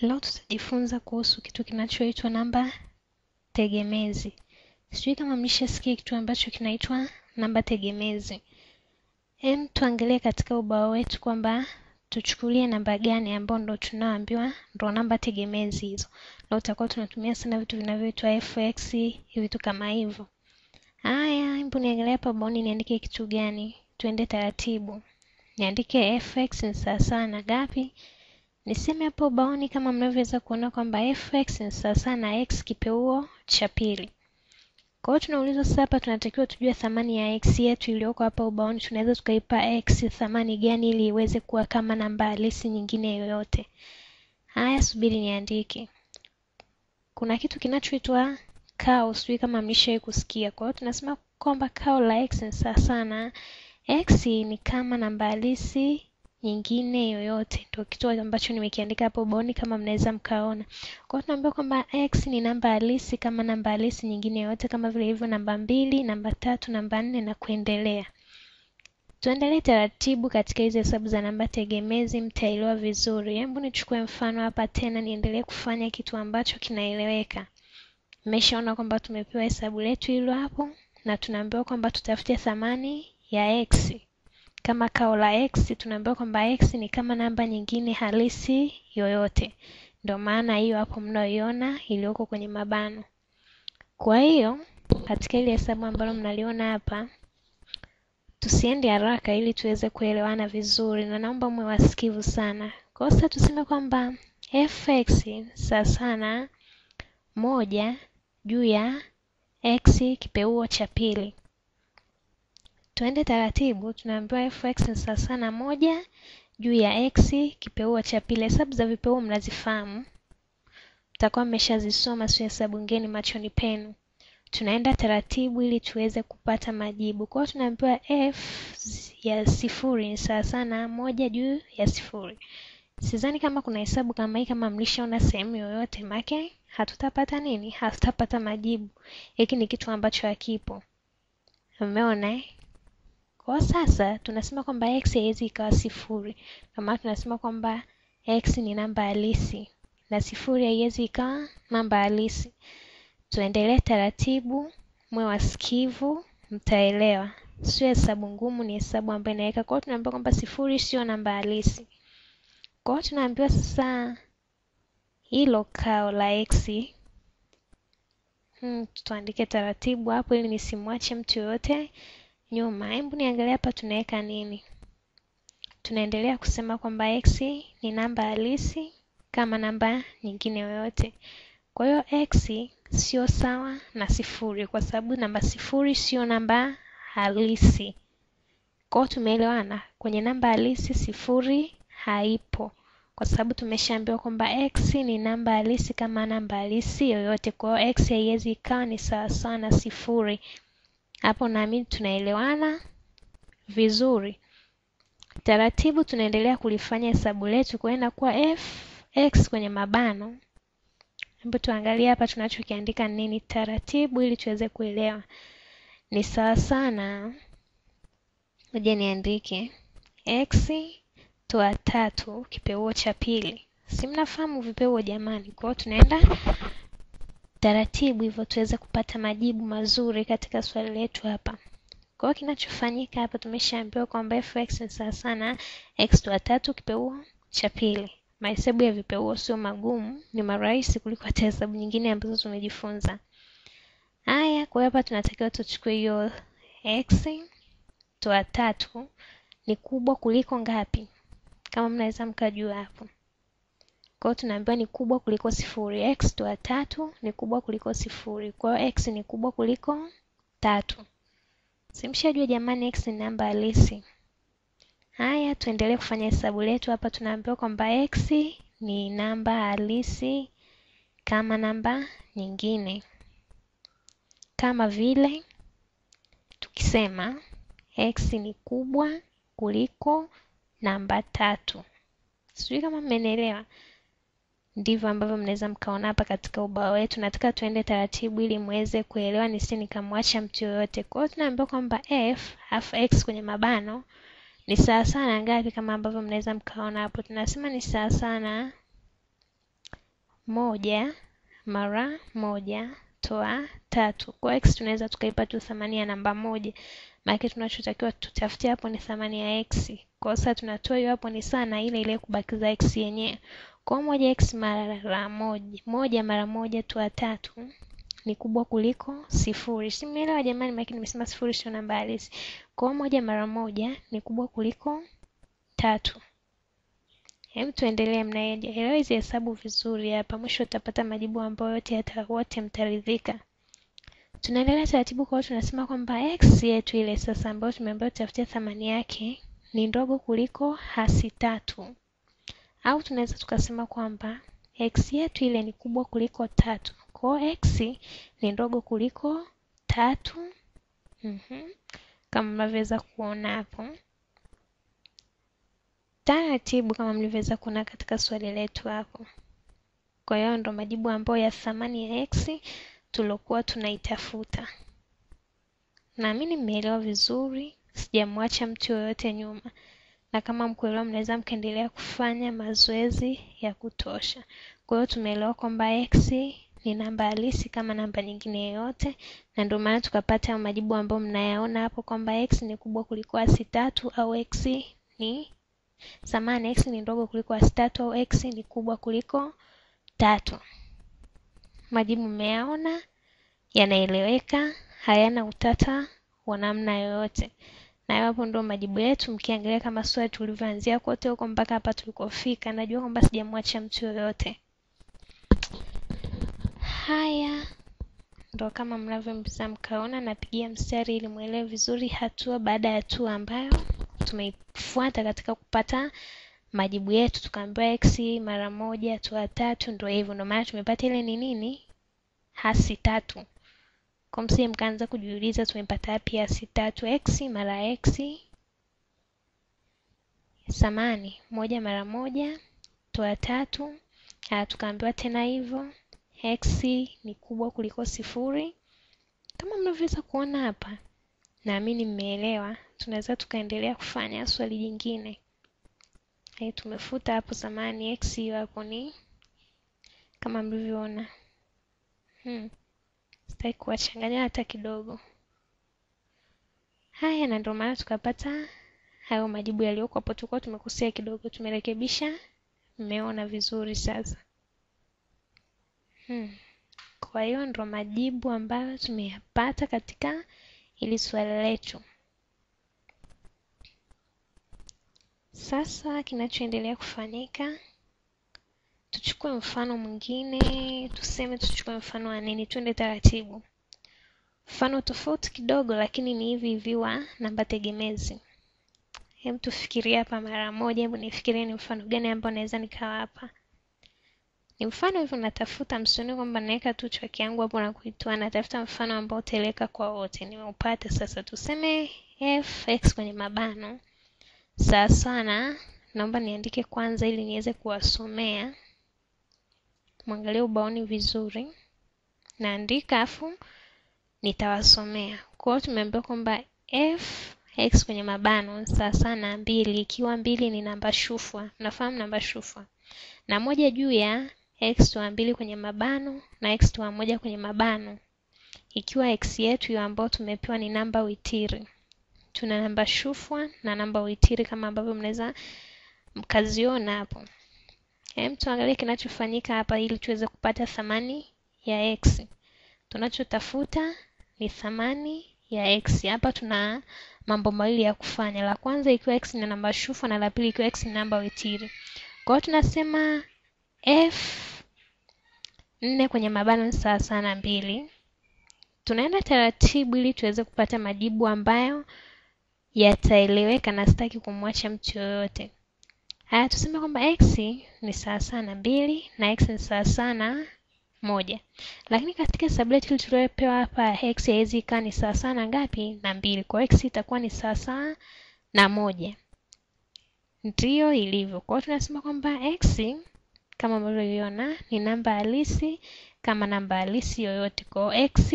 Leo tutajifunza kuhusu kitu kinachoitwa namba tegemezi. Sijui kama mlishasikia kitu ambacho kinaitwa namba tegemezi. Hem, tuangalie katika ubao wetu kwamba tuchukulie namba gani ambao ndo tunaoambiwa ndo namba tegemezi hizo. Leo tutakuwa tunatumia sana vitu vinavyoitwa fx, vitu kama hivyo. Haya, hebu niangalie hapa ubaoni niandike kitu gani? Tuende taratibu. Niandike fx ni sawasawa na? Niseme hapo ubaoni kama mnavyoweza kuona kwamba fx ni sawasawa na x kipeuo cha pili. Kwa hiyo tunaulizwa sasa hapa tunatakiwa tujue thamani ya x yetu iliyoko hapa ubaoni. Tunaweza tukaipa x thamani gani ili iweze kuwa kama namba halisi nyingine yoyote. Haya, subiri niandike. Kuna kitu kinachoitwa kao, sijui kama mlishawahi kusikia. Kwa hiyo tunasema kwamba kao la x ni sawasawa na x ni kama namba halisi nyingine yoyote. Ndio kitu ambacho nimekiandika hapo ubaoni kama mnaweza mkaona. Kwa hiyo tunaambiwa kwamba x ni namba halisi kama namba halisi nyingine yoyote kama vile hivyo namba mbili, namba tatu, namba nne na kuendelea. Tuendelee taratibu katika hizi hesabu za namba tegemezi, mtaelewa vizuri. Hebu nichukue mfano hapa tena niendelee kufanya kitu ambacho kinaeleweka. Mmeshaona kwamba tumepewa hesabu letu hilo hapo na tunaambiwa kwamba tutafute thamani ya x. Kama kao la x tunaambiwa kwamba x ni kama namba nyingine halisi yoyote. Ndio maana hiyo hapo mnaoiona iliyoko kwenye mabano. Kwa hiyo katika ile hesabu ambalo mnaliona hapa tusiende haraka ili tuweze kuelewana vizuri na naomba mwe wasikivu sana. Sasa tuseme kwamba fx sawa sana moja juu ya x kipeuo cha pili. Tuende taratibu, tunaambiwa fx ni sawa na moja juu ya x kipeuo cha pili. Hesabu za vipeuo mnazifahamu, mtakuwa mmeshazisoma, sio hesabu ngeni machoni penu. Tunaenda taratibu ili tuweze kupata majibu. Kwa hiyo tunaambiwa f ya sifuri ni sawa na moja juu ya sifuri. Sidhani kama kuna hesabu kama hii kama mlishaona sehemu yoyote, make hatutapata nini? Hatutapata majibu. Hiki ni kitu ambacho hakipo. Umeona eh? Kwa sasa tunasema kwamba x haiwezi ikawa sifuri. Kwa maana tunasema kwamba x ni namba halisi na sifuri haiwezi ikawa namba halisi. Tuendelee taratibu, mwe wasikivu, mtaelewa. Sio hesabu ngumu, ni hesabu ambayo inaweka. Kwa hiyo tunaambiwa kwamba sifuri sio namba halisi. Kwa hiyo tunaambiwa sasa hilo kao la x hmm, tuandike taratibu hapo ili nisimwache mtu yoyote nyuma. Hebu niangalia hapa tunaweka nini? Tunaendelea kusema kwamba x ni namba halisi kama namba nyingine yoyote. Kwa hiyo x sio sawa na sifuri kwa sababu namba sifuri sio namba halisi. Kwa hiyo tumeelewana, kwenye namba halisi sifuri haipo kwa sababu tumeshaambiwa kwamba x ni namba halisi kama namba halisi yoyote. Kwa hiyo x haiwezi ikawa ni sawasawa na sifuri. Hapo naamini tunaelewana vizuri. Taratibu tunaendelea kulifanya hesabu letu kwa kuwa f x kwenye mabano. Hebu tuangalie hapa tunachokiandika nini taratibu ili tuweze kuelewa. Ni sawa sana, ngoja niandike x toa tatu kipeuo cha pili. Si mnafahamu vipeuo jamani? Kwa hiyo tunaenda taratibu hivyo tuweze kupata majibu mazuri katika swali letu hapa. Kwa hiyo kinachofanyika hapa tumeshaambiwa kwamba fx ni sawa sana x toa tatu kipeuo cha pili. Mahesabu ya vipeuo sio magumu, ni marahisi kuliko hata hesabu nyingine ambazo tumejifunza. Haya, kwa hapa tunatakiwa tuchukue hiyo x toa tatu ni kubwa kuliko ngapi? Kama mnaweza mkajua hapo. Kwa hiyo tunaambiwa ni kubwa kuliko sifuri. x toa tatu ni kubwa kuliko sifuri. Kwa hiyo x ni kubwa kuliko tatu. Simshajua jamani, x ni namba halisi. Haya, tuendelee kufanya hesabu letu hapa. Tunaambiwa kwamba x ni namba halisi kama namba nyingine, kama vile tukisema x ni kubwa kuliko namba tatu. Sijui kama mmenielewa. Ndivyo ambavyo mnaweza mkaona hapa katika ubao wetu. Nataka tuende taratibu ili muweze kuelewa, nisije nikamwacha mtu yoyote. Kwa hiyo tunaambiwa kwamba f alafu x kwenye mabano ni sawa sana ngapi? Kama ambavyo mnaweza mkaona hapo, tunasema ni sawa sana moja mara moja toa tatu. Kwa x tunaweza tukaipa tu thamani ya namba moja, maana tunachotakiwa tutafute hapo ni thamani ya x. Kwa sasa tunatoa hiyo hapo ni sawa na ile ile kubakiza x yenyewe. Kwa moja x mara moja, moja mara moja toa tatu ni kubwa kuliko sifuri. Simeelewa jamani? Maana nimesema sifuri sio namba halisi. Kwa moja mara moja ni kubwa kuliko tatu. Hebu tuendelee, mnaelewa hizi hesabu vizuri hapa. Mwisho utapata majibu ambayo yote hata wote mtaridhika. Tunaendelea taratibu, kwa hiyo tunasema kwamba x yetu ile sasa ambayo tumeambiwa tutafutia thamani yake ni ndogo kuliko hasi tatu, au tunaweza tukasema kwamba x yetu ile ni kubwa kuliko tatu. Kwa x ni ndogo kuliko tatu. Mm-hmm. Kama mnavyoweza kuona hapo taratibu kama mlivyoweza kuona katika swali letu hapo. Kwa hiyo ndo majibu ambayo ya thamani ya x tuliokuwa tunaitafuta. Naamini mmeelewa vizuri, sijamwacha mtu yoyote nyuma, na kama mkuelewa, mnaweza mkaendelea kufanya mazoezi ya kutosha. Kwa hiyo tumeelewa kwamba x ni namba halisi kama namba nyingine yoyote, na ndio maana tukapata majibu ambayo mnayaona hapo kwamba x ni kubwa kuliko asi tatu au x ni samani x ni ndogo kuliko asi tatu au x ni kubwa kuliko tatu. Majibu mmeyaona, yanaeleweka, hayana utata wa namna yoyote, na hapo ndio majibu yetu. Mkiangalia kama swali tulivyoanzia kote huko mpaka hapa tulikofika, najua kwamba sijamwacha mtu yoyote. Haya ndo kama mnavyoweza mkaona, napigia mstari ili mwelewe vizuri hatua baada ya hatua ambayo tumeifuata katika kupata majibu yetu. Tukaambiwa x mara moja hatua tatu, ndo hivyo, ndio maana tumepata ile ni nini, hasi tatu. Kwa mkaanza kujiuliza tumepata wapi asi tatu. x mara x samani moja mara moja toa tatu. Haya, tukaambiwa tena hivyo x ni kubwa kuliko sifuri, kama mnavyoweza kuona hapa. Naamini mmeelewa. Tunaweza tukaendelea kufanya swali jingine. Hey, tumefuta hapo samani x hiyo hapo ni kama mlivyoona. Hmm. Sitaki kuwachanganya hata kidogo. Haya, na ndio maana tukapata hayo majibu yaliyoko hapo. Tulikuwa tumekosea kidogo, tumerekebisha. Mmeona vizuri sasa. Hmm. Kwa hiyo ndo majibu ambayo tumeyapata katika ili swali letu. Sasa kinachoendelea kufanyika, tuchukue mfano mwingine, tuseme tuchukue mfano wa nini, twende taratibu. Mfano tofauti kidogo, lakini ni hivi hivi wa namba tegemezi. Hebu tufikirie hapa mara moja, hebu nifikirie ni mfano gani ambao naweza nikawapa. Ni mfano hivyo natafuta, msioni kwamba naweka tu chaki yangu hapo na kuitoa, natafuta mfano ambao utaeleka kwa wote. Nimeupata sasa, tuseme f x kwenye mabano sawa sana. Naomba niandike kwanza ili niweze kuwasomea. Mwangalie ubaoni vizuri, naandika afu nitawasomea. Kwa hiyo tumeambiwa kwamba f x kwenye mabano sawa sana mbili, ikiwa mbili ni namba shufwa. nafahamu namba shufwa, na moja juu ya x toa mbili kwenye mabano na x toa moja kwenye mabano, ikiwa x yetu hiyo ambayo tumepewa ni namba witiri. Tuna namba shufwa na namba witiri kama ambavyo mnaweza mkaziona hapo. Hem, tuangalie kinachofanyika hapa ili tuweze kupata thamani ya x. Tunachotafuta ni thamani ya x. Hapa tuna mambo mawili ya kufanya. La kwanza ikiwa x ni namba shufwa na la pili ikiwa x ni namba witiri. Kwa hiyo tunasema f nne kwenye mabano ni sawa sana mbili. Tunaenda taratibu ili tuweze kupata majibu ambayo yataeleweka na sitaki kumwacha mtu yoyote. Haya, tuseme kwamba x ni sawa sana mbili na x ni sawa sana moja, lakini katika hesabu hili tuliopewa hapa x haiwezi ikawa ni sawa sana ngapi? Na mbili. Kwa x itakuwa ni sawa sawa na moja. Ndiyo ilivyo. Kwa hiyo tunasema kwamba x kama mlivyoiona ni namba halisi kama namba halisi yoyote. Kwa hiyo x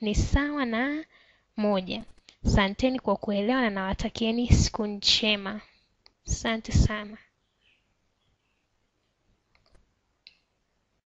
ni sawa na moja. santeni kwa kuelewa na nawatakieni siku njema. Asante sana.